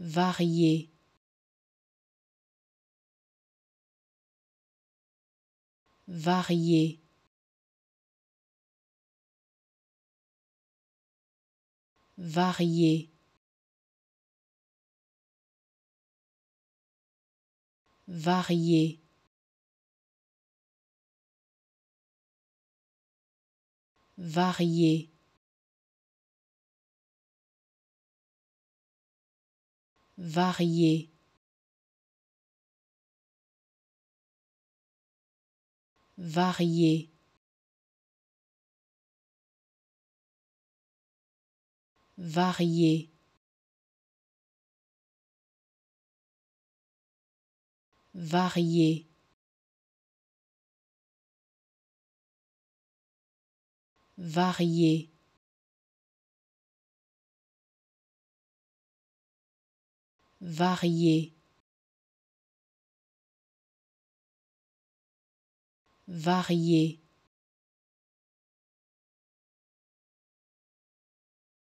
varié. Varié. Varié. Varié. Varié. varié. Varié. Varié. Varié. Varié. varié. Varié.